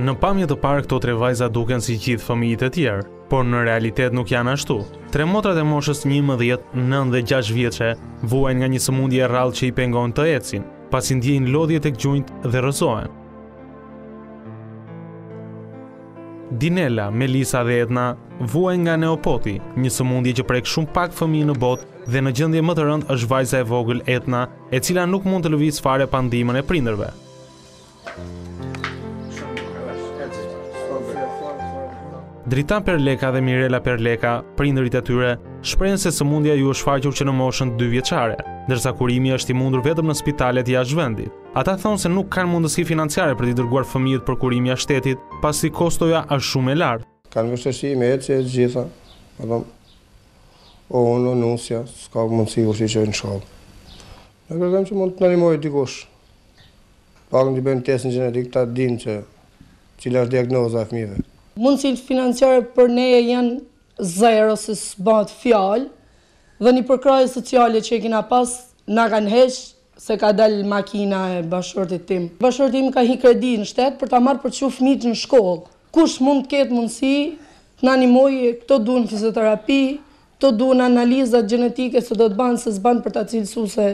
Në pamje të parë këto tre vajza duken si gjithë fëmijët e tjerë, por në realitet nuk janë ashtu. Tre motrat e moshës 11, 9 dhe 6 vjeçe vuajnë nga një sëmundje e rrallë që i pengon të ecin, pasi ndjejnë lodhje tek gjunjët dhe rrëzohen. Dinela, Melisa dhe Edna vuajnë nga neuropati, një sëmundje që prek shumë pak fëmijë në botë dhe në gjendje më të rëndë është vajza e vogël Edna, e cila nuk mund të lëvizë fare pa ndihmën e prindërve. Dritan Perleka dhe Mirela Perleka, prindërit e tyre, shprehen se sëmundja u është shfaqur që në moshën 2 vjeçare, ndërsa kurimi është i mundur vetëm në spitalet jashtë vendit. Ata thonë se nuk kanë mundësi financiare për t'i dërguar fëmijët për kurim jashtë shtetit, pasi kostoja është shumë e lartë. Kanë vështirësi me ecje e të gjitha, e o unë o nusja, s'ka mundësi kush t'i çojë në shkollë. Ne kërkojmë që mund të na ndihmojë dikush. Pak të bëjmë testin gjenetik ta dimë që cila është diagnoza e fëmijëve. Mundësitë financiare për ne janë zero se s'bëhet fjalë dhe një përkrahje sociale që e kena pas na e kanë heq Se ka dal makina e bashortit tim. Bashorti im ka hi kredi në shtet për ta marr për t'i çu fëmijët në shkollë. Kush mund të ketë mundësi të na nimoj këto duhen fizioterapi, këto duhen analizat gjenetike se do t'bahen se s'bën për ta cilësu se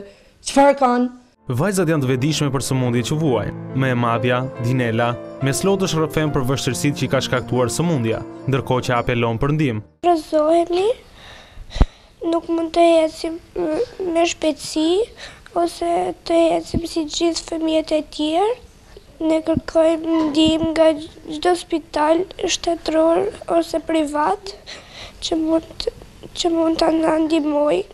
çfarë kanë. Vajzat janë të vetëdijshme për sëmundjen që vuajnë. Më e madhja, Dinela, mes lotësh rrëfen për vështirësitë që i ka shkaktuar sëmundja, ndërkohë që apelon për ndihmë. Rrëzohemi Nuk mund të ecim me shpejtësi ose të ecim si gjithë fëmijët e tjerë. Ne kërkojmë ndihmë nga çdo spital shtetëror ose privat që mund të na ndihmojë.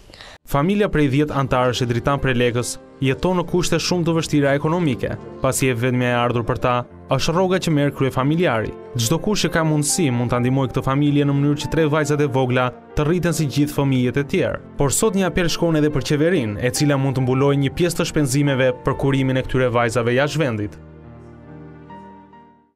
Familja prej dhjetë anëtarësh e Dritan Perlekës jeton në kushte shumë të vështira ekonomike, pasi e vetmja e ardhur për ta është rroga që merr kryefamiljari. Çdokush që ka mundësi mund ta ndihmojë këtë familje në mënyrë që tre vajzat e vogla të rriten si gjithë fëmijët e tjerë. Por sot një apel shkon edhe për qeverinë, e cila mund të mbulojë një pjesë të shpenzimeve për kurimin e këtyre vajzave jashtë vendit.